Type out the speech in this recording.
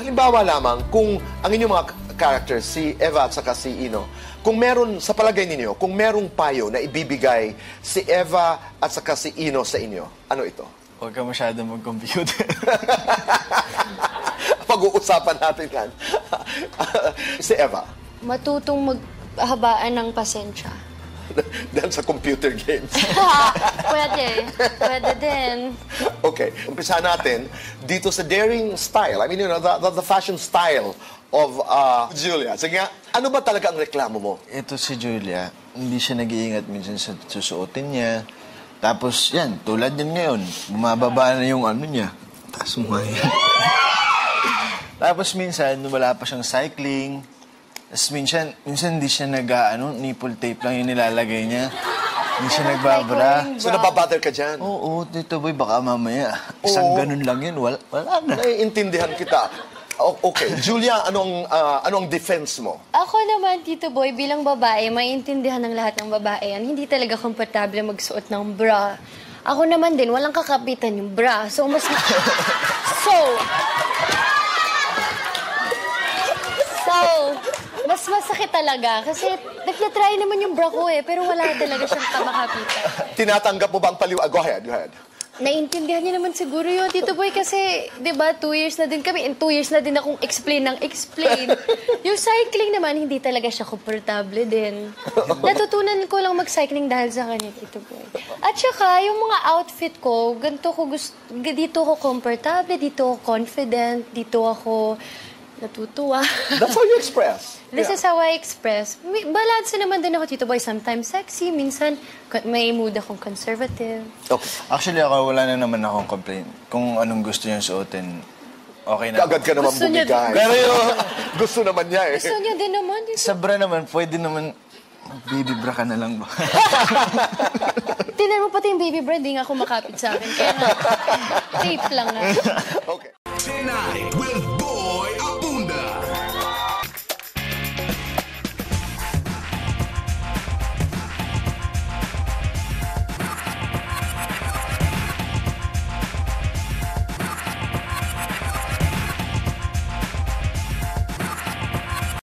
Halimbawa lamang, kung ang inyong mga characters, si Eva at saka si Ino, kung meron, sa palagay ninyo, kung merong payo na ibibigay si Eva at saka si Ino sa inyo, ano ito? Huwag ka masyado mag-computer. Pag-uusapan natin yan. si Eva, Matutong maghabaan ng pasensya. dahil sa computer games. Pwede. Pwede din. Okay, umpisa natin dito sa daring style. I mean, you know, the, the, the fashion style of uh, Julia. Sige nga, ano ba talaga ang reklamo mo? Ito si Julia, hindi siya nag-iingat minsan sa susuotin niya. Tapos yan, tulad yan ngayon, bumababa na yung ano niya. Taas mo. Tapos minsan, wala pa siyang cycling. Tapos minsan, minsan hindi siya nag, ano, nipple tape lang yung nilalagay niya. Hindi siya nagbabra. So, nababother ka dyan? Oo, Tito Boy, baka mamaya. Isang Oo. ganun lang yun, wala, wala na. Naiintindihan kita. O- okay, Julia, anong, ah, anong defense mo? Ako naman, Tito Boy, bilang babae, maintindihan ng lahat ng babae yan. Hindi talaga komportable magsuot ng bra. Ako naman din, walang kakapitan yung bra. So, mas... So, mas masakit talaga. Kasi nagtatry naman yung bra ko eh, pero wala talaga siyang kamakapitan. Tinatanggap mo ba ang paliw? Ah, go ahead, go ahead. Naintindihan niya naman siguro yun, Tito Boy, kasi, di ba, two years na din kami, and two years na din akong explain ng explain. yung cycling naman, hindi talaga siya komportable din. Natutunan ko lang mag-cycling dahil sa kanya, Tito Boy. At saka, yung mga outfit ko, ganito ko gusto, dito ako komportable, dito ako confident, dito ako natutuwa. That's how you express. This is how I express. May- Balance naman din ako, Tito Boy. Sometimes sexy, minsan may mood akong conservative. Okay. Actually, ako wala na naman akong complaint. Kung anong gusto niya suotin, okay na. Agad ka naman Gusto bumigay. Pero yung gusto naman niya eh. Gusto niya din naman. Tito Sa bra naman, pwede naman, baby bra ka na lang ba? Tinan mo pati yung baby bread, hindi nga kumakapit sa akin. Kaya tape lang nga. Okay. Tonight with